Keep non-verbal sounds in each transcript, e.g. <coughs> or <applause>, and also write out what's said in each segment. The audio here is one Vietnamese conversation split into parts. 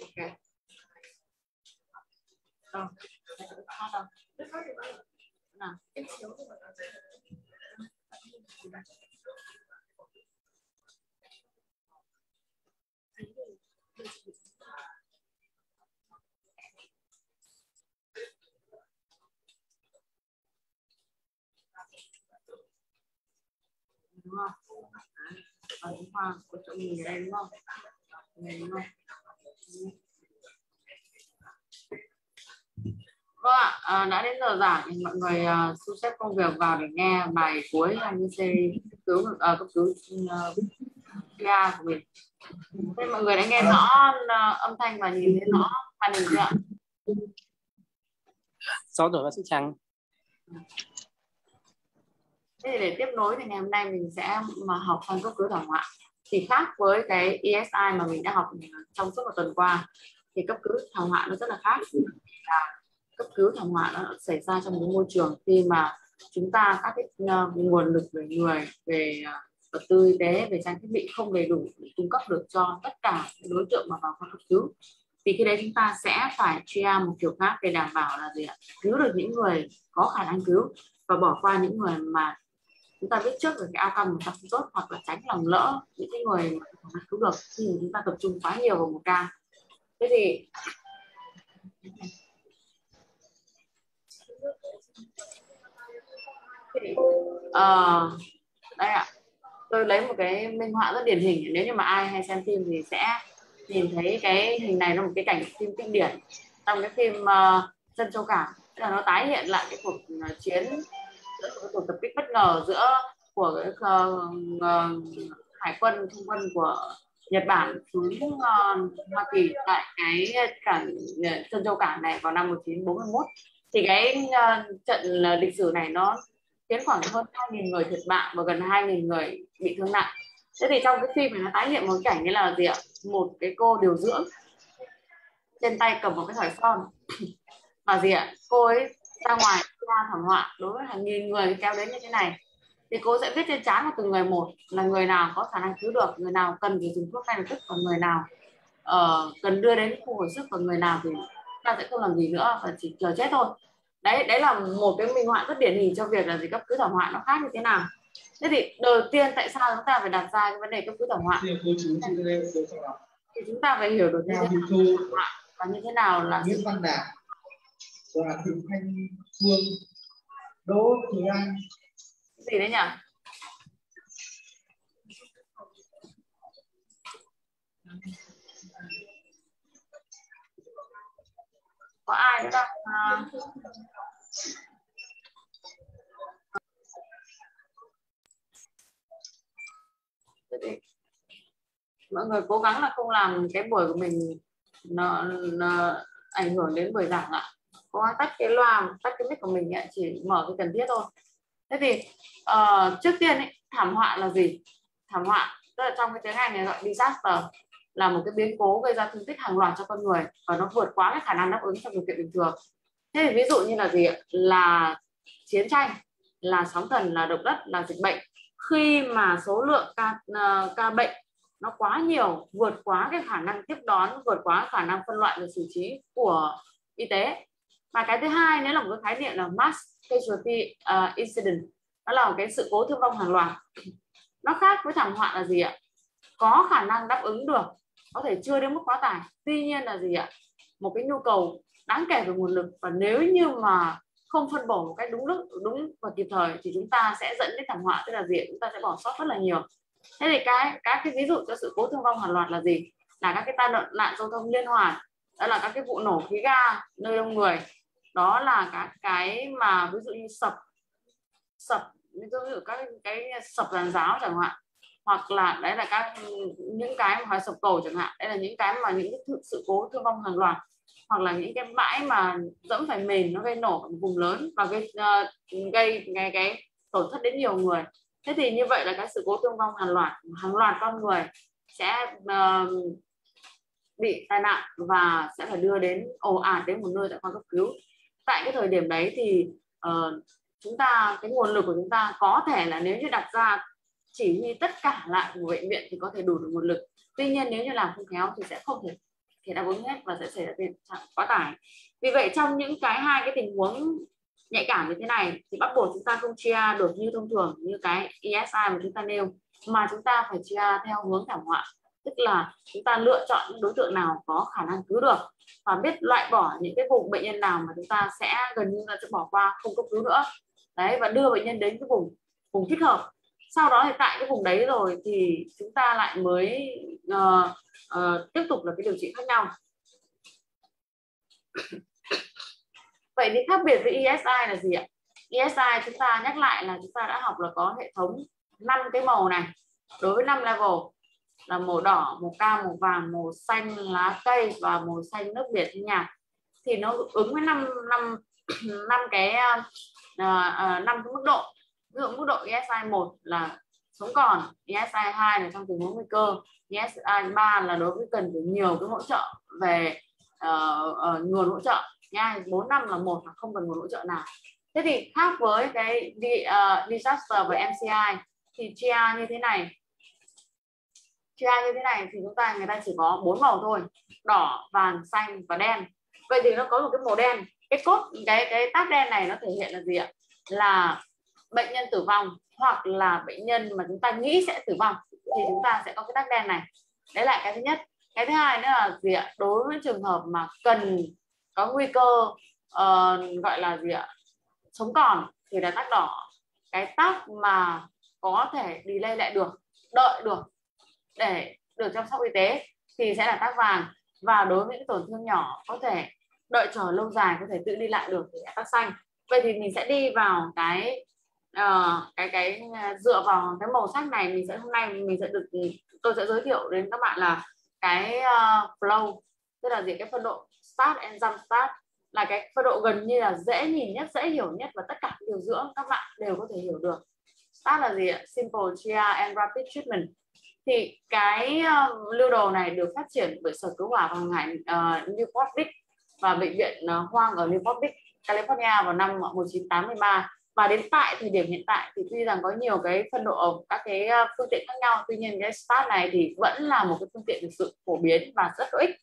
ok đâu nào đúng không? À, đúng không? Có chỗ nhìn đây đúng không? Nhìn đúng không? Vâng ạ, à, đã đến giờ giảng thì mọi người uh, thu xếp công việc vào để nghe bài cuối như series cấp cứu uh, cấp cứu uh, của mình. Thế mọi người đã nghe rõ uh, âm thanh và nhìn thấy rõ màn hình chưa ạ? Rõ rồi bác sĩ Trang. Thế thì để tiếp nối thì ngày hôm nay mình sẽ mà học phần cấp cứu thảm họa thì khác với cái ESI mà mình đã học trong suốt một tuần qua thì cấp cứu thảm họa nó rất là khác là cấp cứu thảm họa nó xảy ra trong cái môi trường. Khi mà chúng ta các cái uh, nguồn lực về người về uh, vật tư y tế về trang thiết bị không đầy đủ để cung cấp được cho tất cả đối tượng mà vào khoa cấp cứu thì khi đấy chúng ta sẽ phải chia một kiểu khác để đảm bảo là gì ạ? Cứu được những người có khả năng cứu và bỏ qua những người mà chúng ta biết trước về cái outcome của ta không tốt hoặc là tránh lòng lỡ những cái người mà cứu được. Khi chúng ta tập trung quá nhiều vào một ca. Thế thì à, đây ạ. Tôi lấy một cái minh họa rất điển hình. Nếu như mà ai hay xem phim thì sẽ nhìn thấy cái hình này là một cái cảnh phim kinh điển. Trong cái phim uh, dân châu cảm. Tức là nó tái hiện lại cái cuộc ờ, chiến giữa cái cuộc tập kích bất ngờ giữa của cái uh, uh, hải quân không quân của Nhật Bản xuống uh, Hoa Kỳ tại cái cảng chân châu cảng này vào năm 1941 thì cái uh, trận lịch sử này nó khiến khoảng hơn 2.000 người thiệt mạng và gần 2.000 người bị thương nặng. Thế thì trong cái phim này nó tái hiện một cảnh như là gì ạ? Một cái cô điều dưỡng trên tay cầm một cái thỏi son. <clears throat> Và gì ạ? Cô ấy ra ngoài ra thảm họa đối với hàng nghìn người kéo đến như thế này. Thì cô sẽ viết trên trán của từng người một là người nào có khả năng cứu được người nào cần phải dùng thuốc ngay lập tức và người nào uh, cần đưa đến khu hồi sức và người nào thì ta sẽ không làm gì nữa và chỉ chờ chết thôi đấy đấy là một cái minh họa rất điển hình cho việc là gì cấp cứu thảm họa nó khác như thế nào. Thế thì đầu tiên tại sao chúng ta phải đặt ra cái vấn đề cấp cứu thảm họa thì chúng ta phải hiểu được như thế nào và như thế nào là Nguyễn Văn Đạt và Thịnh Thanh Phương. Đỗ Thị Anh. Gì đấy nhỉ có ai đang không à, mọi người cố gắng là không làm cái buổi của mình nó, nó ảnh hưởng đến buổi giảng ạ. Cố gắng tắt cái loa tắt cái mic của mình ạ chỉ mở cái cần thiết thôi. Thế thì uh, trước tiên ấy, thảm họa là gì? Thảm họa tức là trong cái tiếng Anh này gọi disaster là một cái biến cố gây ra thương tích hàng loạt cho con người và nó vượt quá cái khả năng đáp ứng trong điều kiện bình thường. Thế thì ví dụ như là gì ạ? là chiến tranh là sóng thần là động đất là dịch bệnh. Khi mà số lượng ca uh, ca bệnh nó quá nhiều vượt quá cái khả năng tiếp đón vượt quá khả năng phân loại và xử trí của y tế. Và cái thứ hai nữa là một cái khái niệm là mass casualty uh, incident đó là một cái sự cố thương vong hàng loạt. Nó khác với thảm họa là gì ạ? Có khả năng đáp ứng được có thể chưa đến mức quá tải. Tuy nhiên là gì ạ? Một cái nhu cầu đáng kể về nguồn lực. Và nếu như mà không phân bổ một cách đúng lúc, đúng và kịp thời thì chúng ta sẽ dẫn đến thảm họa, tức là gì chúng ta sẽ bỏ sót rất là nhiều. Thế thì cái, các cái ví dụ cho sự cố thương vong hàng loạt là gì? Là các cái tai nạn nạn giao thông liên hoàn, đó là các cái vụ nổ khí ga nơi đông người. Đó là các cái mà ví dụ như sập sập, ví dụ các cái sập giàn giáo chẳng hạn hoặc là đấy là các những cái mà sập cầu chẳng hạn đây là những cái mà những cái sự cố thương vong hàng loạt hoặc là những cái bãi mà dẫm phải mềm nó gây nổ ở vùng lớn và gây uh, gây cái, cái tổn thất đến nhiều người. Thế thì như vậy là cái sự cố thương vong hàng loạt hàng loạt con người sẽ uh, bị tai nạn và sẽ phải đưa đến ồ ạt đến một nơi tại khoa cấp cứu. Tại cái thời điểm đấy thì uh, chúng ta cái nguồn lực của chúng ta có thể là nếu như đặt ra chỉ huy tất cả lại của bệnh viện thì có thể đủ được nguồn lực. Tuy nhiên nếu như làm không khéo thì sẽ không thể thể đáp ứng hết và sẽ xảy ra tình trạng quá tải. Vì vậy trong những cái hai cái tình huống nhạy cảm như thế này thì bắt buộc chúng ta không chia được như thông thường, như cái ESI mà chúng ta nêu, mà chúng ta phải chia theo hướng thảm họa. Tức là chúng ta lựa chọn những đối tượng nào có khả năng cứu được và biết loại bỏ những cái vùng bệnh nhân nào mà chúng ta sẽ gần như là sẽ bỏ qua, không cấp cứu nữa. Đấy, và đưa bệnh nhân đến cái vùng vùng thích hợp sau đó thì tại cái vùng đấy rồi thì chúng ta lại mới uh, uh, tiếp tục là cái điều trị khác nhau. <coughs> Vậy thì khác biệt với ESI là gì ạ? ESI chúng ta nhắc lại là chúng ta đã học là có hệ thống năm cái màu này. Đối với năm level là màu đỏ màu cam màu vàng màu xanh lá cây và màu xanh nước biển nhạt thì nó ứng với năm năm <coughs> năm cái ờ, năm uh, uh, cái mức độ ví dụ mức độ ESI 1 là sống còn ESI 2 là trong tình huống nguy cơ ESI 3 là đối với cần phải nhiều cái hỗ trợ về uh, uh, nguồn hỗ trợ nha. Bốn năm là một hoặc không cần nguồn hỗ trợ nào. Thế thì khác với cái uh, disaster và MCI thì chia như thế này. Chia như thế này thì chúng ta người ta chỉ có bốn màu thôi đỏ vàng xanh và đen. Vậy thì nó có một cái màu đen. Cái cốt cái cái tab đen này nó thể hiện là gì ạ? Là bệnh nhân tử vong hoặc là bệnh nhân mà chúng ta nghĩ sẽ tử vong thì chúng ta sẽ có cái tác đen này. Đấy là cái thứ nhất. Cái thứ hai nữa là gì ạ? Đối với trường hợp mà cần có nguy cơ uh, gọi là gì ạ? Sống còn thì là tác đỏ. Cái tác mà có thể đi lây lại được đợi được để được chăm sóc y tế thì sẽ là tác vàng. Và đối với những tổn thương nhỏ có thể đợi chờ lâu dài có thể tự đi lại được thì là tác xanh. Vậy thì mình sẽ đi vào cái uh, cái cái à, dựa vào cái màu sắc này mình sẽ hôm nay mình sẽ được tôi sẽ giới thiệu đến các bạn là cái uh, flow tức là gì? Cái phân độ start and jump start là cái phân độ gần như là dễ nhìn nhất dễ hiểu nhất và tất cả điều dưỡng các bạn đều có thể hiểu được. Start là gì ạ? Simple chia and rapid treatment. Thì cái uh, lưu đồ này được phát triển bởi sở cứu hỏa hàng hải uh, Newport Beach và bệnh viện uh, Hoang ở Newport Beach, California vào năm 1983 và đến tại thời điểm hiện tại thì tuy rằng có nhiều cái phân độ, các cái ờ, phương tiện khác nhau, tuy nhiên cái start này thì vẫn là một cái phương tiện thực sự phổ biến và rất hữu ích.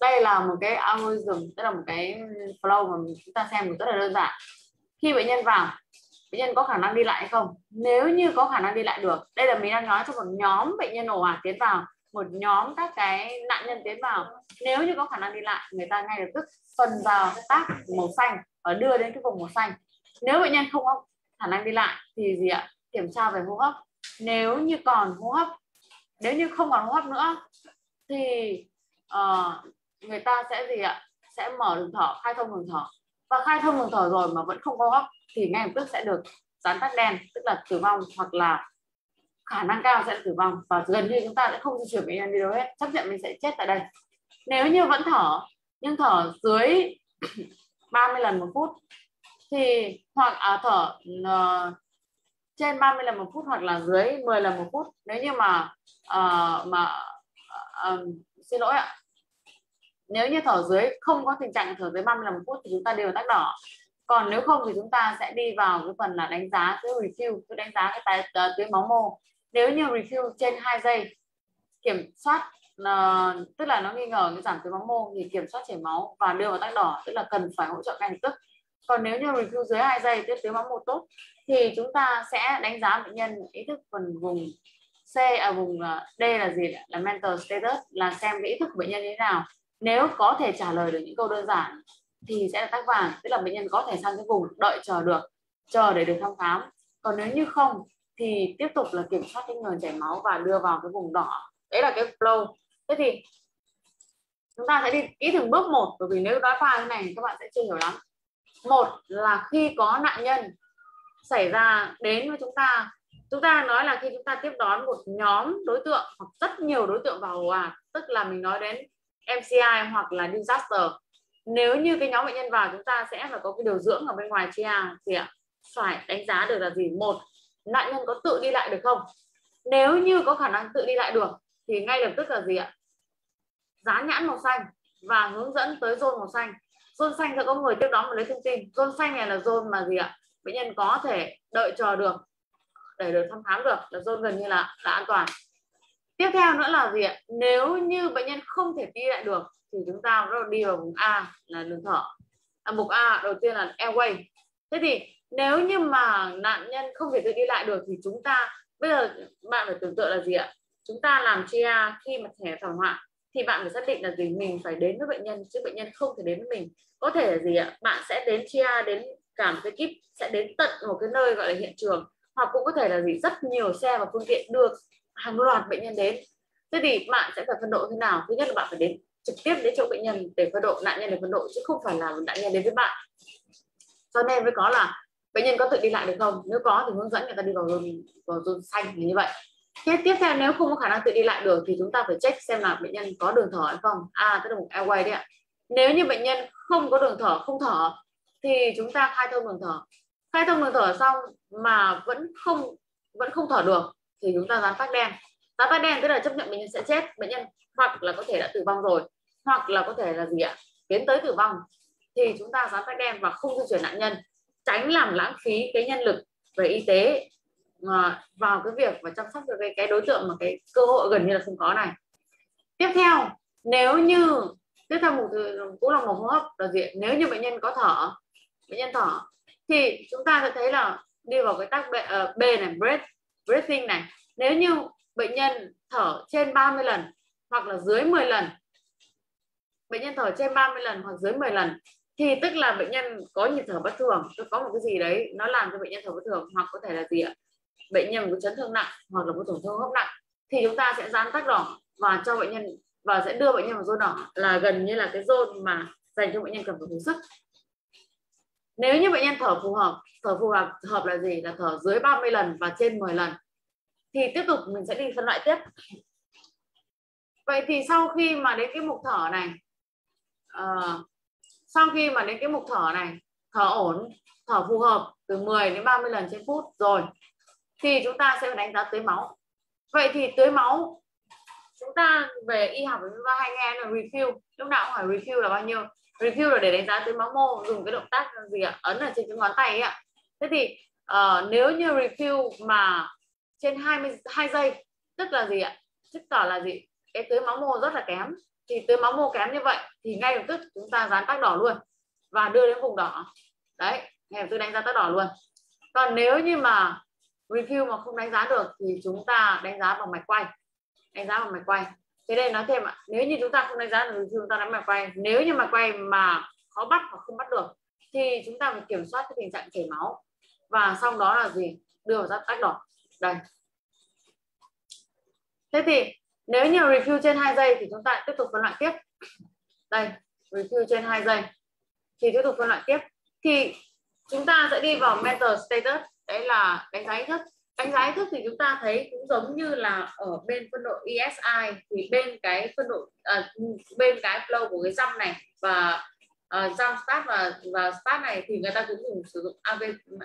Đây là một cái algorithm tức là một cái flow mà chúng ta xem rất là đơn giản. Khi bệnh nhân vào, bệnh nhân có khả năng đi lại hay không? Nếu như có khả năng đi lại được, đây là mình đang nói cho một nhóm bệnh nhân ồ ạt tiến vào, một nhóm các cái nạn nhân tiến vào. Nếu như có khả năng đi lại, người ta ngay lập tức phần vào cái tác màu xanh. Ờ, đưa đến cái vùng màu xanh. Nếu bệnh nhân không có khả năng đi lại thì gì ạ? Kiểm tra về hô hấp. Nếu như còn hô hấp nếu như không còn hô hấp nữa thì uh, người ta sẽ gì ạ? Sẽ mở đường thở khai thông đường thở. Và khai thông đường thở rồi mà vẫn không hô hấp thì ngay lập tức sẽ được dán tắt đen tức là tử vong hoặc là khả năng cao sẽ tử vong. Và gần như chúng ta sẽ không di chuyển bệnh nhân đi đâu hết. Chấp nhận mình sẽ chết tại đây. Nếu như vẫn thở nhưng thở dưới 30 lần một phút. Thì hoặc à, thở uh, trên 30 lần một phút hoặc là dưới 10 lần một phút. Nếu như mà uh, mà uh, xin lỗi ạ. Nếu như thở dưới không có tình trạng thở dưới 30 lần một phút thì chúng ta đều tắt đỏ. Còn nếu không thì chúng ta sẽ đi vào cái phần là đánh giá cái review cái đánh giá cái tài, uh, tuyến máu mô. Nếu như review trên 2 giây kiểm soát à, tức là nó nghi ngờ cái giảm tuyến máu mô thì kiểm soát chảy máu và đưa vào tắc đỏ tức là cần phải hỗ trợ ngay lập tức. Còn nếu như review dưới 2 giây tiết tuyến máu mô tốt thì chúng ta sẽ đánh giá bệnh nhân ý thức phần vùng C à vùng ờ, D là gì là mental status là xem cái ý thức của bệnh nhân như thế nào. Nếu có thể trả lời được những câu đơn giản thì sẽ là tác vàng tức là bệnh nhân có thể sang cái vùng đợi chờ được chờ để được thăm khám. Còn nếu như không thì tiếp tục là kiểm soát cái nguồn chảy máu và đưa vào cái vùng đỏ. Đấy là cái flow thế thì chúng ta sẽ đi ý từng bước một, bởi vì nếu nói qua thế này các bạn sẽ chưa hiểu lắm. Một là khi có nạn nhân xảy ra đến với chúng ta chúng ta nói là khi chúng ta tiếp đón một nhóm đối tượng hoặc rất nhiều đối tượng vào hòa tức là mình nói đến MCI hoặc là disaster. Nếu như cái nhóm bệnh nhân vào, chúng ta sẽ phải có cái điều dưỡng ở bên ngoài chia, gì ạ? Phải đánh giá được là gì? Một, nạn nhân có tự đi lại được không? Nếu như có khả năng tự đi lại được, thì ngay lập tức là gì ạ? Dán nhãn màu xanh và hướng dẫn tới zone màu xanh. Zone xanh sẽ có người tiếp đón và lấy thông tin. Zone xanh này là zone mà gì ạ? Bệnh nhân có thể đợi chờ được để được thăm khám được. Là zone gần như là là an toàn. Tiếp theo nữa là gì ạ? Nếu như bệnh nhân không thể đi lại được thì chúng ta bắt đầu đi vào vùng A là đường thở. À, mục A đầu tiên là airway. Thế thì nếu như mà nạn nhân không thể tự đi lại được thì chúng ta bây giờ bạn phải tưởng tượng là gì ạ? Chúng ta làm chia khi mà thẻ thảm họa thì bạn phải xác định là gì mình phải đến với bệnh nhân, chứ bệnh nhân không thể đến với mình. Có thể là gì ạ? Bạn sẽ đến chia đến cả một cái kíp, sẽ đến tận một cái nơi gọi là hiện trường. Hoặc cũng có thể là gì? Rất nhiều xe và phương tiện đưa hàng loạt bệnh nhân đến. Thế thì bạn sẽ phải phân độ thế nào? Thứ nhất là bạn phải đến trực tiếp đến chỗ bệnh nhân để phân độ, nạn nhân để phân độ, chứ không phải là nạn nhân đến với bạn. Cho nên mới có là bệnh nhân có tự đi lại được không? Nếu có thì hướng dẫn người ta đi vào zone vào zone xanh như vậy. Tiếp tiếp theo nếu không có khả năng tự đi lại được thì chúng ta phải check xem là bệnh nhân có đường thở hay không. À tức là một airway đấy ạ. Nếu như bệnh nhân không có đường thở, không thở, thì chúng ta khai thông đường thở. Khai thông đường thở xong mà vẫn không vẫn không thở được thì chúng ta dán phát đen. Dán phát đen tức là chấp nhận bệnh nhân sẽ chết, bệnh nhân hoặc là có thể đã tử vong rồi, hoặc là có thể là gì ạ, tiến tới tử vong. Thì chúng ta dán phát đen và không di chuyển nạn nhân, tránh làm lãng phí cái nhân lực về y tế. Ờ, vào cái việc và chăm sóc được cái, cái đối tượng mà cái cơ hội gần như là không có này. Tiếp theo nếu như tiếp theo một cũng là một hô hấp là gì nếu như bệnh nhân có thở bệnh nhân thở thì chúng ta sẽ thấy là đi vào cái tác B, uh, ờ, B này breath breathing này. Nếu như bệnh nhân thở trên 30 lần hoặc là dưới 10 lần bệnh nhân thở trên 30 lần hoặc dưới 10 lần thì tức là bệnh nhân có nhịp thở bất thường có một cái gì đấy nó làm cho bệnh nhân thở bất thường hoặc có thể là gì ạ? Bệnh nhân có chấn thương nặng hoặc là có tổn thương hốc nặng thì chúng ta sẽ dán tắc đỏ và cho bệnh nhân và sẽ đưa bệnh nhân vào zone đỏ là gần như là cái zone mà dành cho bệnh nhân cần phải hồi sức. Nếu như bệnh nhân thở phù hợp thở phù hợp hợp là gì? Là thở dưới 30 lần và trên 10 lần. Thì tiếp tục mình sẽ đi phân loại tiếp. Vậy thì sau khi mà đến cái mục thở này uh, sau khi mà đến cái mục thở này thở ổn thở phù hợp từ 10 đến 30 lần trên phút rồi thì chúng ta sẽ đánh giá tưới máu. Vậy thì tưới máu chúng ta về y học chúng ta hay nghe là refill lúc nào cũng hỏi refill là bao nhiêu. Refill là để đánh giá tưới máu mô dùng cái động tác gì ạ? Ấn ở trên cái ngón tay ấy ạ. Thế thì uh, nếu như refill mà trên 22 giây tức là gì ạ? Tức tỏ là gì? Cái tưới máu mô rất là kém. Thì tưới máu mô kém như vậy thì ngay lập tức chúng ta dán tác đỏ luôn và đưa đến vùng đỏ. Đấy ngay lập tức đánh giá tác đỏ luôn. Còn nếu như mà review mà không đánh giá được thì chúng ta đánh giá bằng mạch quay. Đánh giá bằng mạch quay. Thế đây nói thêm ạ, nếu như chúng ta không đánh giá được review chúng ta đánh mạch quay. Nếu như mạch quay mà khó bắt hoặc không bắt được, thì chúng ta phải kiểm soát cái tình trạng chảy máu. Và sau đó là gì? Đưa vào giác tắc đỏ. Đây. Thế thì nếu như review trên 2 giây thì chúng ta tiếp tục phân loại tiếp. Đây, review trên 2 giây. Thì tiếp tục phân loại tiếp. Thì chúng ta sẽ đi vào mental status đấy là đánh giá ý thức. Đánh giá ý thức thì chúng ta thấy cũng giống như là ở bên phân độ ESI thì bên cái phân độ à, bên cái flow của cái dăm này và uh, start và và start này thì người ta cũng dùng sử dụng AV,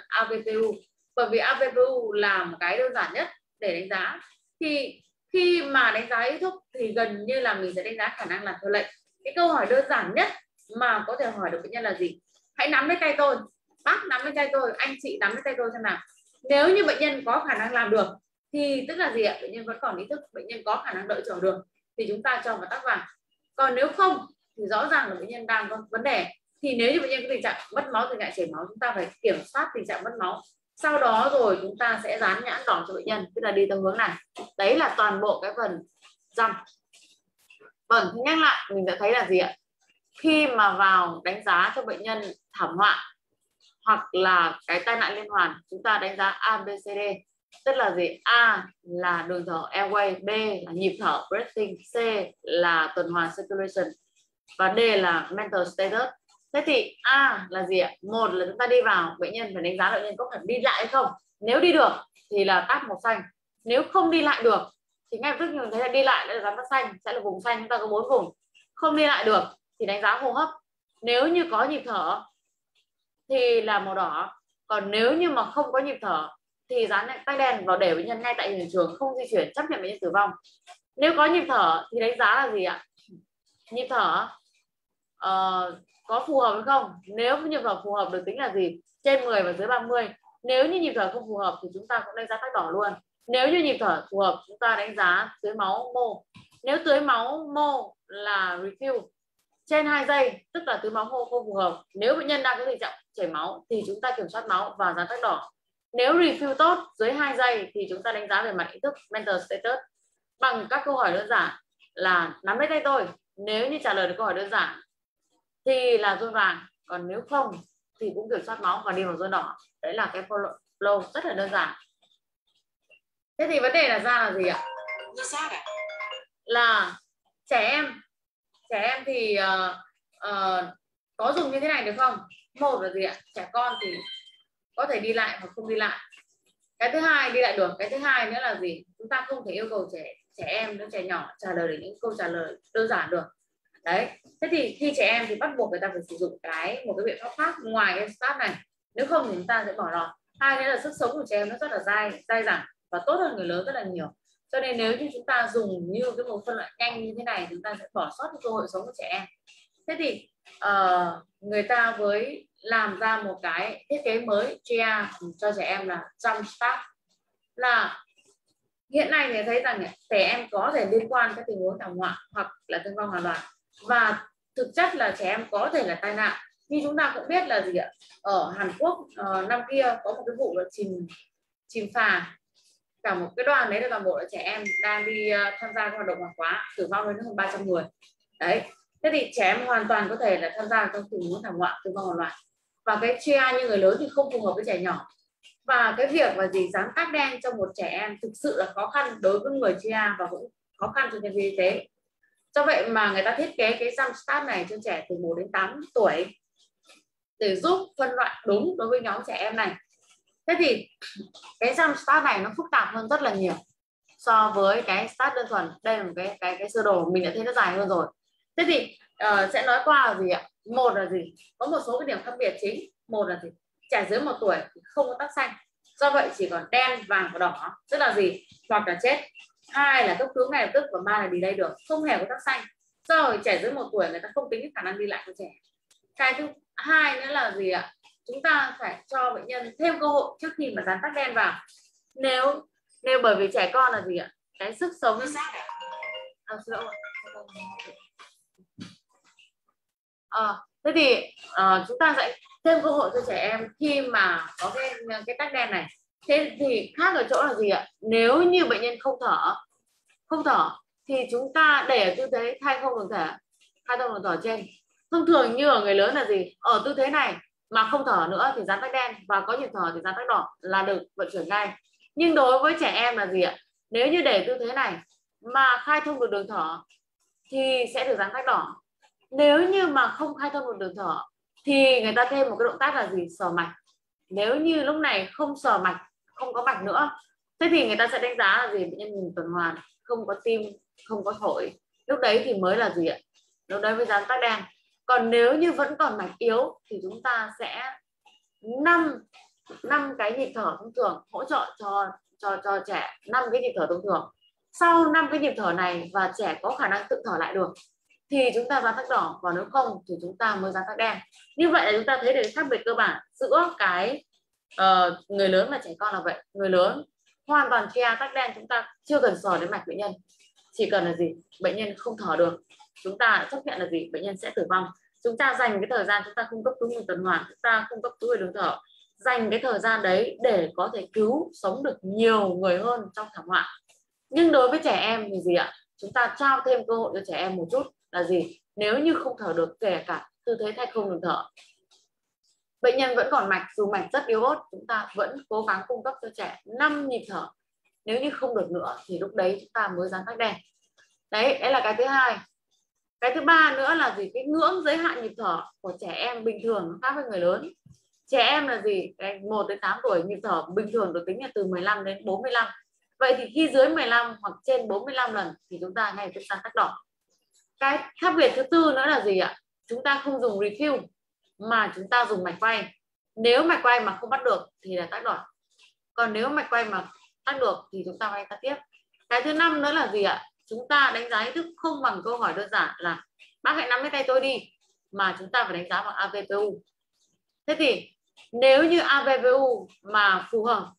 AVPU bởi vì AVPU là một cái đơn giản nhất để đánh giá. Thì khi mà đánh giá ý thức thì gần như là mình sẽ đánh giá khả năng làm theo lệnh. Cái câu hỏi đơn giản nhất mà có thể hỏi được bệnh nhân là gì? Hãy nắm lấy tay tôi bác nắm lấy tay tôi, anh chị nắm lấy tay tôi xem nào. Nếu như bệnh nhân có khả năng làm được, thì tức là gì ạ? Bệnh nhân vẫn còn ý thức, bệnh nhân có khả năng đợi chờ được thì chúng ta cho vào tắc vàng. Còn nếu không, thì rõ ràng là bệnh nhân đang có vấn đề. Thì nếu như bệnh nhân có tình trạng mất máu tình trạng chảy máu, chúng ta phải kiểm soát tình trạng mất máu. Sau đó rồi chúng ta sẽ dán nhãn đỏ cho bệnh nhân, tức là đi theo hướng này. Đấy là toàn bộ cái phần răng vâng nhắc lại, mình đã thấy là gì ạ? Khi mà vào đánh giá cho bệnh nhân thảm họa hoặc là cái tai nạn liên hoàn, chúng ta đánh giá A, B, C, D. Tức là gì? A là đường thở airway, B là nhịp thở breathing, C là tuần hoàn circulation, và D là mental status. Thế thì A là gì ạ? Một là chúng ta đi vào, bệnh nhân phải đánh giá bệnh nhân có phải đi lại hay không? Nếu đi được thì là tắt màu xanh, nếu không đi lại được thì ngay lập tức mình thấy là đi lại là giám sát xanh, sẽ là vùng xanh, chúng ta có bốn vùng. Không đi lại được thì đánh giá hô hấp. Nếu như có nhịp thở thì là màu đỏ. Còn nếu như mà không có nhịp thở thì dán tay đèn vào để bệnh nhân ngay tại hiện trường không di chuyển chấp nhận bệnh nhân tử vong. Nếu có nhịp thở thì đánh giá là gì ạ? Nhịp thở uh, có phù hợp hay không? Nếu nhịp thở phù hợp được tính là gì? Trên 10 và dưới 30 nếu như nhịp thở không phù hợp thì chúng ta cũng đánh giá tắc đỏ luôn. Nếu như nhịp thở phù hợp chúng ta đánh giá tưới máu mô. Nếu tưới máu mô là refill trên 2 giây tức là tưới máu mô không phù hợp. Nếu bệnh nhân đang có tình trạng chảy máu thì chúng ta kiểm soát máu và dán tắc đỏ. Nếu refill tốt dưới 2 giây thì chúng ta đánh giá về mặt ý thức mental status. Bằng các câu hỏi đơn giản là nắm lấy tay tôi. Nếu như trả lời được câu hỏi đơn giản thì là zone vàng còn nếu không thì cũng kiểm soát máu và đi vào zone đỏ. Đấy là cái flow rất là đơn giản. Thế thì vấn đề là ra là gì ạ? Là trẻ em trẻ em thì uh, uh, có dùng như thế này được không? Một là gì ạ? Trẻ con thì có thể đi lại hoặc không đi lại. Cái thứ hai đi lại được. Cái thứ hai nữa là gì? Chúng ta không thể yêu cầu trẻ trẻ em đứa trẻ nhỏ trả lời được những câu trả lời đơn giản được. Đấy. Thế thì khi trẻ em thì bắt buộc người ta phải sử dụng cái một cái biện pháp khác ngoài cái start này. Nếu không thì chúng ta sẽ bỏ lọt. Hai nữa là sức sống của trẻ em nó rất là dai dai dẳng và tốt hơn người lớn rất là nhiều cho nên nếu như chúng ta dùng như cái một phân loại nhanh như thế này chúng ta sẽ bỏ sót cơ hội sống của trẻ em. Thế thì uh, người ta với làm ra một cái thiết kế mới chia ừ, cho trẻ em là jump start là hiện nay người thấy rằng trẻ em có thể liên quan các tình huống thảm họa hoặc là thương vong hoàn toàn và thực chất là trẻ em có thể là tai nạn. Như chúng ta cũng biết là gì ạ? Ở Hàn Quốc uh, năm kia có một cái vụ là chìm chìm phà cả một cái đoàn đấy là toàn bộ là trẻ em đang đi uh, tham gia hoạt động ngoại khóa tử vong đến hơn 300 người. Đấy. Thế thì trẻ em hoàn toàn có thể là tham gia trong tình huống thảm họa tử vong hoàn loạn. và cái chia như người lớn thì không phù hợp với trẻ nhỏ. Và cái việc là gì dán tag đen cho một trẻ em thực sự là khó khăn đối với người chia và cũng khó khăn cho nhân viên y tế. Do vậy mà người ta thiết kế cái răng start này cho trẻ từ 1 đến 8 tuổi để giúp phân loại đúng đối với nhóm trẻ em này thế thì cái jump start này nó phức tạp hơn rất là nhiều so với cái start đơn thuần. Đây là một cái cái cái sơ đồ mình đã thấy nó dài hơn rồi. Thế thì uh, sẽ nói qua là gì ạ? Một là gì? Có một số cái điểm khác biệt chính. Một là gì? Trẻ dưới một tuổi thì không có tắc xanh. Do vậy chỉ còn đen vàng và đỏ. Tức là gì? Hoặc là chết. Hai là cấp cứu ngay lập tức và ba là đi đây được. Không hề có tắc xanh. Rồi trẻ dưới một tuổi người ta không tính cái khả năng đi lại của trẻ. Cái thứ hai nữa là gì ạ? Chúng ta phải cho bệnh nhân thêm cơ hội trước khi mà dán tắc đen vào. Nếu nếu bởi vì trẻ con là gì ạ? Cái sức sống. À, xin lỗi à, thế thì à, chúng ta sẽ thêm cơ hội cho trẻ em khi mà có cái cái tắc đen này. Thế thì khác ở chỗ là gì ạ? Nếu như bệnh nhân không thở không thở thì chúng ta để ở tư thế thay không đường thở thay không đường thở trên. Thông thường như ở người lớn là gì? Ở tư thế này mà không thở nữa thì dán tắc đen. Và có nhịp thở thì dán tắc đỏ là được vận chuyển ngay. Nhưng đối với trẻ em là gì ạ? Nếu như để tư thế này mà khai thông được đường thở thì sẽ được dán tắc đỏ. Nếu như mà không khai thông được đường thở thì người ta thêm một cái động tác là gì? Sờ mạch. Nếu như lúc này không sờ mạch, không có mạch nữa, thế thì người ta sẽ đánh giá là gì? Bệnh nhân ngừng tuần hoàn, không có tim, không có thổi lúc đấy thì mới là gì ạ? Lúc đấy mới dán tắc đen còn nếu như vẫn còn mạch yếu thì chúng ta sẽ năm năm cái nhịp thở thông thường hỗ trợ cho cho cho trẻ năm cái nhịp thở thông thường. Sau năm cái nhịp thở này và trẻ có khả năng tự thở lại được thì chúng ta dán tắc đỏ còn nếu không thì chúng ta mới dán tắc đen. Như vậy là chúng ta thấy được khác biệt cơ bản giữa cái uh, người lớn và trẻ con là vậy. Người lớn hoàn toàn chia tắc đen chúng ta chưa cần sờ đến mạch bệnh nhân. Chỉ cần là gì? Bệnh nhân không thở được chúng ta chấp nhận là gì? Bệnh nhân sẽ tử vong. Chúng ta dành cái thời gian chúng ta cung cấp cứu người tuần hoàn, chúng ta cung cấp cứu về đường thở. Dành cái thời gian đấy để có thể cứu sống được nhiều người hơn trong thảm họa. Nhưng đối với trẻ em thì gì ạ? Chúng ta trao thêm cơ hội cho trẻ em một chút là gì? Nếu như không thở được kể cả tư thế thay không đường thở, bệnh nhân vẫn còn mạch. Dù mạch rất yếu ớt, chúng ta vẫn cố gắng cung cấp cho trẻ 5 nhịp thở. Nếu như không được nữa thì lúc đấy chúng ta mới dán tắc đèn đấy đấy là cái thứ hai cái thứ ba nữa là gì? Cái ngưỡng giới hạn nhịp thở của trẻ em bình thường khác với người lớn. Trẻ em là gì? Cái 1 đến 8 tuổi nhịp thở bình thường được tính là từ 15 đến 45 vậy thì khi dưới 15 hoặc trên 45 lần thì chúng ta ngay tức ta tắt đỏ cái khác biệt thứ tư nữa là gì ạ? Chúng ta không dùng refill, mà chúng ta dùng mạch quay. Nếu mạch quay mà không bắt được thì là tắc đỏ còn nếu mạch quay mà tắt được thì chúng ta quay ta tiếp. Cái thứ năm nữa là gì ạ? Chúng ta đánh giá ý thức không bằng câu hỏi đơn giản là, bác hãy nắm lấy tay tôi đi mà chúng ta phải đánh giá bằng AVPU thế thì, nếu như AVPU mà phù hợp,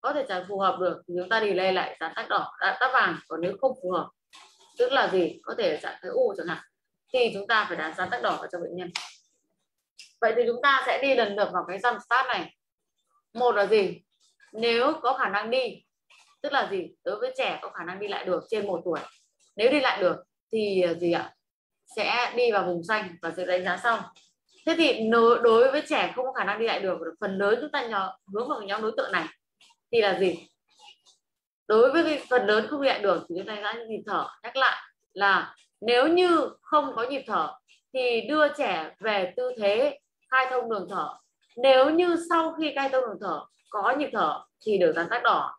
có thể trả phù hợp được, thì chúng ta đi lên lại dán tách đỏ tách vàng. Còn nếu không phù hợp, tức là gì? Có thể trạng thái u chẳng hạn, thì chúng ta phải đánh giá tác đỏ vào cho bệnh nhân. Vậy thì chúng ta sẽ đi lần lượt vào cái dòng start này. Một là gì? Nếu có khả năng đi tức là gì? Đối với trẻ có khả năng đi lại được trên một tuổi. Nếu đi lại được thì ờ, gì ạ? Sẽ đi vào vùng xanh và sẽ đánh giá xong thế thì đối với trẻ không có khả năng đi lại được, phần lớn chúng ta nhỏ hướng vào nhóm đối tượng này, thì là gì? Đối với cái phần lớn không đi lại được thì chúng ta đánh giá nhịp thở. Nhắc lại là nếu như không có nhịp thở thì đưa trẻ về tư thế khai thông đường thở. Nếu như sau khi khai thông đường thở có nhịp thở thì được dán tắc đỏ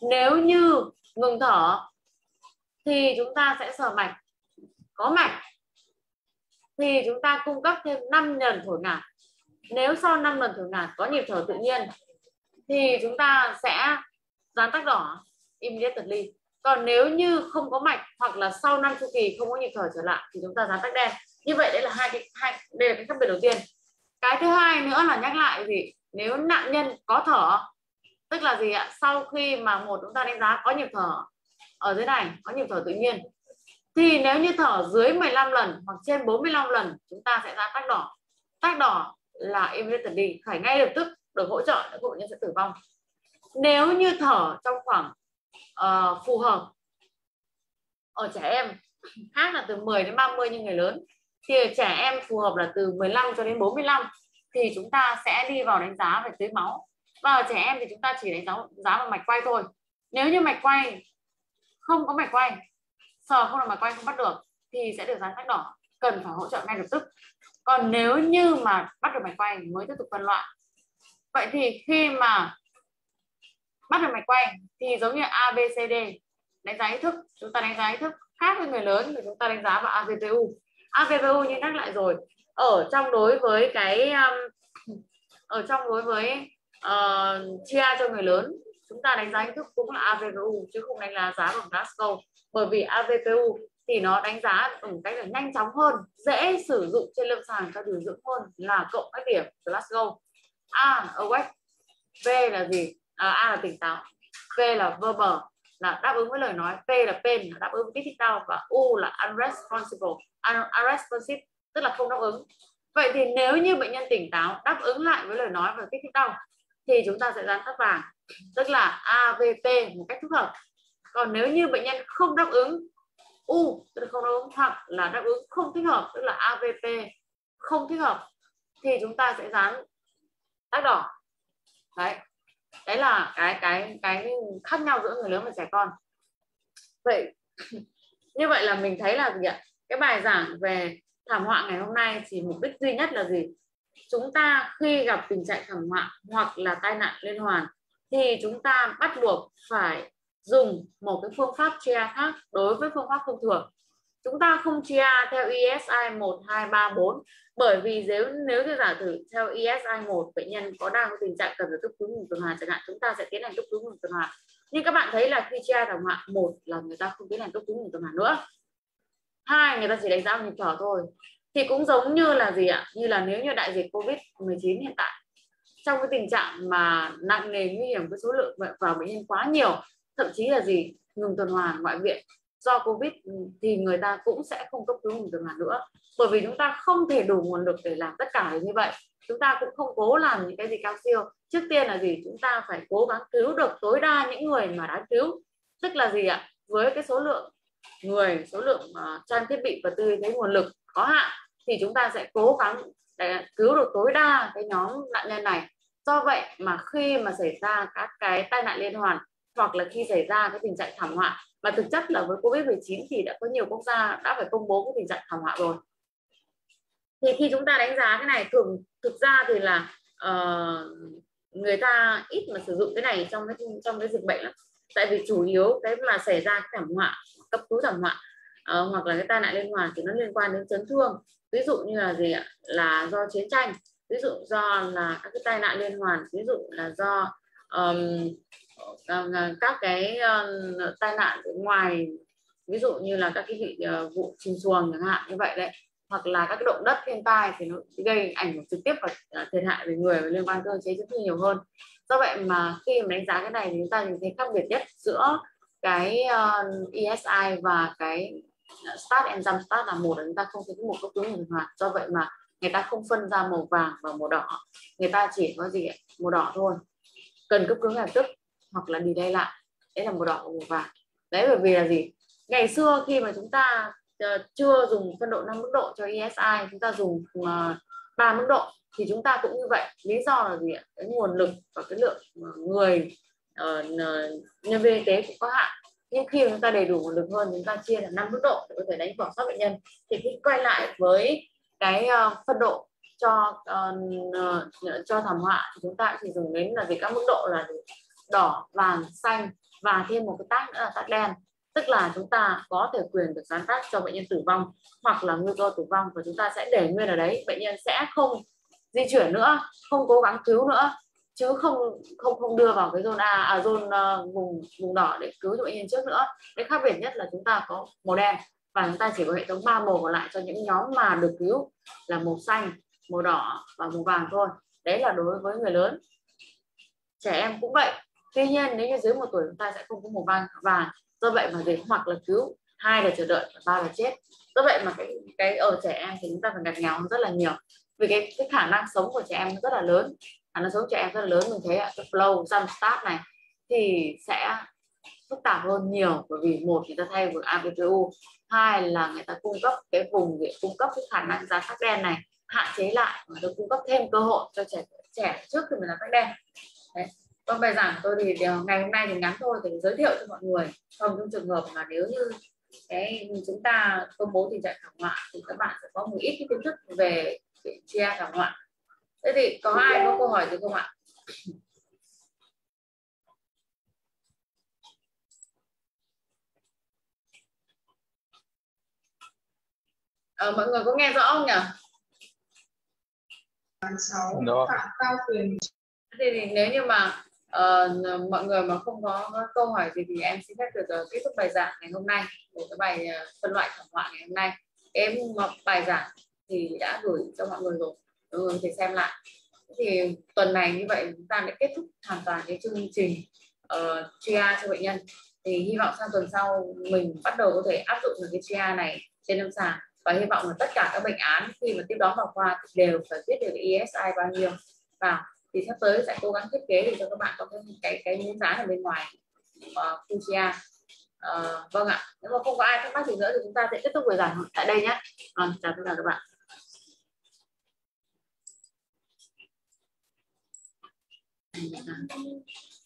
nếu như ngừng thở thì chúng ta sẽ sờ mạch. Có mạch thì chúng ta cung cấp thêm 5 lần thổi ngạt nếu sau 5 lần thổi ngạt có nhịp thở tự nhiên thì chúng ta sẽ dán tắc đỏ immediately. Còn nếu như không có mạch hoặc là sau năm chu kỳ không có nhịp thở trở lại thì chúng ta dán tắc đen. Như vậy đấy là hai cái, hai, đây là cái khác biệt đầu tiên. Cái thứ hai nữa là nhắc lại gì nếu nạn nhân có thở tức là gì ạ? Sau khi mà một chúng ta đánh giá có nhịp thở ở dưới này có nhịp thở tự nhiên thì nếu như thở dưới 15 lần hoặc trên 45 lần chúng ta sẽ ra tách đỏ. Tách đỏ là immediately phải ngay lập tức được hỗ trợ để bệnh nhân sẽ tử vong. Nếu như thở trong khoảng uh, phù hợp ở trẻ em <laughs> khác là từ 10 đến 30 như người lớn thì trẻ em phù hợp là từ 15 cho đến 45 thì chúng ta sẽ đi vào đánh giá về tưới máu và ở trẻ em thì chúng ta chỉ đánh giá giá vào mạch quay thôi. Nếu như mạch quay không có mạch quay sờ không là mạch quay không bắt được thì sẽ được dán sách đỏ. Cần phải hỗ trợ ngay lập tức. Còn nếu như mà bắt được mạch quay mới tiếp tục phân loại. Vậy thì khi mà bắt được mạch quay thì giống như ABCD đánh giá ý thức. Chúng ta đánh giá ý thức khác với người lớn thì chúng ta đánh giá vào AVPU AVPU như nhắc lại rồi. Ở trong đối với cái um, ở trong đối với uh, chia cho người lớn. Chúng ta đánh giá hình thức cũng là AVPU chứ không đánh giá giá bằng Glasgow. Bởi vì AVPU thì nó đánh giá bằng cách là nhanh chóng hơn dễ sử dụng trên lâm sàng cho điều dưỡng hơn là cộng các điểm Glasgow. A awake V là gì? À, A là tỉnh táo. V là verbal là đáp ứng với lời nói. P là pain là đáp ứng với kích thích đau và U là unresponsible unresponsive tức là không đáp ứng. Vậy thì nếu như bệnh nhân tỉnh táo đáp ứng lại với lời nói và kích thích đau thì chúng ta sẽ dán thắt vàng. Tức là AVP một cách thích hợp. Còn nếu như bệnh nhân không đáp ứng, U, tức là không đáp ứng, hoặc là đáp ứng không thích hợp, tức là AVP không thích hợp, thì chúng ta sẽ dán tách đỏ. Đấy. Đấy là cái cái cái khác nhau giữa người lớn và trẻ con. Vậy, <laughs> như vậy là mình thấy là gì ạ? Cái bài giảng về thảm họa ngày hôm nay chỉ mục đích duy nhất là gì? Chúng ta khi gặp tình trạng thảm họa hoặc là tai nạn liên hoàn thì chúng ta bắt buộc phải dùng một cái phương pháp chia khác đối với phương pháp thông thường. Chúng ta không chia theo ESI 1, 2, 3, 4 bởi vì nếu nếu như giả thử theo ESI 1 bệnh nhân có đang có tình trạng cần phải cấp cứu ngừng tuần hoàn chẳng hạn chúng ta sẽ tiến hành cấp cứu ngừng tuần hoàn. Nhưng các bạn thấy là khi chia thảm họa một là người ta không tiến hành cấp cứu ngừng tuần hoàn nữa. Hai người ta chỉ đánh giá nhịp thở thôi thì cũng giống như là gì ạ? Như là nếu như đại dịch covid 19 hiện tại trong cái tình trạng mà nặng nề nguy hiểm với số lượng vào bệnh nhân quá nhiều thậm chí là gì? Ngừng tuần hoàn ngoại viện do covid thì người ta cũng sẽ không cấp cứu ngừng tuần hoàn nữa. Bởi vì chúng ta không thể đủ nguồn lực để làm tất cả như vậy. Chúng ta cũng không cố làm những cái gì cao siêu. Trước tiên là gì? Chúng ta phải cố gắng cứu được tối đa những người mà đã cứu. Tức là gì ạ? Với cái số lượng người số lượng uh, trang thiết bị và tư thế nguồn lực có hạn thì chúng ta sẽ cố gắng để cứu được tối đa cái nhóm nạn nhân này. Do vậy mà khi mà xảy ra các cái tai nạn liên hoàn hoặc là khi xảy ra cái tình trạng thảm họa mà thực chất là với covid 19 thì đã có nhiều quốc gia đã phải công bố cái tình trạng thảm họa rồi. Thì khi chúng ta đánh giá cái này thường thực ra thì là uh, người ta ít mà sử dụng cái này trong cái trong cái dịch bệnh lắm. Tại vì chủ yếu cái mà xảy ra cái thảm họa cấp cứu thảm họa à, hoặc là cái tai nạn liên hoàn thì nó liên quan đến chấn thương. Ví dụ như là gì ạ? Là do chiến tranh. Ví dụ do là các cái tai nạn liên hoàn. Ví dụ là do um, các cái uh, tai nạn ngoài. Ví dụ như là các cái uh, vụ chìm xuồng chẳng hạn như vậy đấy. Hoặc là các cái động đất thiên tai thì nó gây ảnh hưởng trực tiếp và thiệt hại về người và liên quan cơ chế chấn thương nhiều hơn. Do vậy mà khi mà đánh giá cái này thì chúng ta nhìn thấy khác biệt nhất giữa cái uh, ESI và cái Dạ, start enzyme start là một là chúng ta không thấy một cấp cứu hoàn hoàn do vậy mà người ta không phân ra màu vàng và màu đỏ. Người ta chỉ có gì màu đỏ thôi. Cần cấp cứu ngay lập tức hoặc là đi đây lại. Đấy là màu đỏ và màu vàng. Đấy, bởi vì là gì? Ngày xưa khi mà chúng ta ờ, chưa dùng phân độ 5 mức độ cho ESI chúng ta dùng ờ, ba 3 mức độ, thì chúng ta cũng như vậy. Lý do là gì ạ? Cái nguồn lực và cái lượng người ờ, nhân viên y tế cũng có hạn nhưng khi chúng ta đầy đủ nguồn lực hơn chúng ta chia là năm mức độ để có thể đánh bỏ sót bệnh nhân thì khi quay lại với cái uh, phân độ cho uh, cho thảm họa thì chúng ta chỉ dùng đến là về các mức độ là đỏ vàng xanh và thêm một cái tác nữa là tác đen. Tức là chúng ta có thể quyền được gián tác cho bệnh nhân tử vong hoặc là nguy cơ tử vong và chúng ta sẽ để nguyên ở đấy. Bệnh nhân sẽ không di chuyển nữa không cố gắng cứu nữa chứ không không không đưa vào cái zone A à zone uh, vùng vùng đỏ để cứu cho bệnh nhân trước nữa. Cái khác biệt nhất là chúng ta có màu đen và chúng ta chỉ có hệ thống ba màu còn lại cho những nhóm mà được cứu là màu xanh màu đỏ và màu vàng thôi. Đấy là đối với người lớn. Trẻ em cũng vậy. Tuy nhiên nếu như dưới một tuổi chúng ta sẽ không có màu vàng vàng do vậy mà để hoặc là cứu hai là chờ đợi và ba là chết. Do vậy mà cái cái ở trẻ em thì chúng ta phải ngặt nghèo rất là nhiều. Vì cái cái khả năng sống của trẻ em rất là lớn là năng trẻ em rất là lớn, mình thấy ạ, cái flow jump start này thì sẽ phức tạp hơn nhiều. Bởi vì một thì ta thay với ABPU hai là người ta cung cấp cái vùng để cung cấp cái khả năng giá sắc đen này, hạn chế lại và được cung cấp thêm cơ hội cho trẻ trẻ trước khi mình làm sắc đen. Đấy. còn bài giảng tôi thì ngày hôm nay thì ngắn thôi để giới thiệu cho mọi người. Còn trong trường hợp mà nếu như, cái, chúng ta công bố tình trạng thảm họa thì các bạn sẽ có một ít cái kiến thức về chia thảm họa thế thì có ai có câu hỏi gì không ạ? À, mọi người có nghe rõ không nhỉ? sáu phạm cao quyền thế thì nếu như mà uh, mọi người mà không có, có câu hỏi gì thì em xin phép được uh, kết thúc bài giảng ngày hôm nay của cái bài uh, phân loại thảm họa ngày hôm nay. Em bài giảng thì đã gửi cho mọi người rồi Ừ, mọi người có thể xem lại. Thì tuần này như vậy chúng ta đã kết thúc hoàn toàn cái chương trình ờ, uh, triage cho bệnh nhân. Thì hy vọng sang tuần sau mình bắt đầu có thể áp dụng được cái triage này trên lâm sàng. Và hy vọng là tất cả các bệnh án khi mà tiếp đón vào khoa đều phải biết được ESI bao nhiêu. Và thì sắp tới sẽ cố gắng thiết kế để cho các bạn có cái cái cái miếng dán ở bên ngoài uh, khu triage uh, ờ, vâng ạ. Nếu mà không có ai thắc mắc gì nữa thì chúng ta sẽ kết thúc buổi giảng tại đây nhé. Vâng chào tất cả các bạn. Thank you.